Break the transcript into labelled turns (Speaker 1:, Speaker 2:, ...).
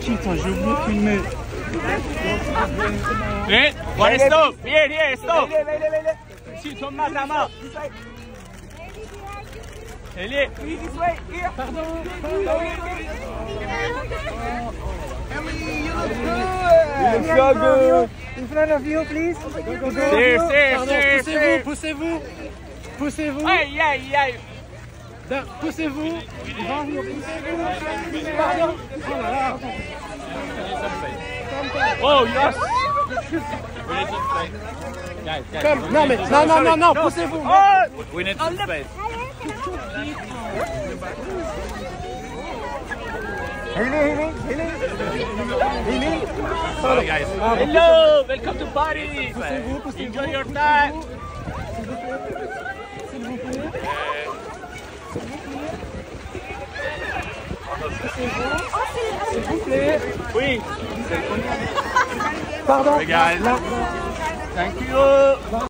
Speaker 1: Putain, j'ai oublié de filmer.
Speaker 2: Eh, what stop? Here, here, stop. Si, ton ma ta main. Elie.
Speaker 1: Let's go, go. In front of you, please.
Speaker 2: There, there,
Speaker 1: Pardon,
Speaker 2: there,
Speaker 1: poussez-vous, poussez-vous. Poussez-vous.
Speaker 2: Aïe, aïe, aïe.
Speaker 1: Poussez-vous. Poussez-vous. Pardon. Oh là là.
Speaker 2: Oh, yes.
Speaker 1: Comme, non mais, non, non, non, non, poussez-vous.
Speaker 2: Oh, we need some space.
Speaker 1: Healing, healing, healing.
Speaker 2: Sorry, guys. Hello, welcome to
Speaker 1: poussez-vous.
Speaker 2: Enjoy your time.
Speaker 1: S'il vous plaît. S'il vous plaît.
Speaker 2: Oui.
Speaker 1: Pardon.
Speaker 2: Guys.
Speaker 1: Là.
Speaker 2: Thank you.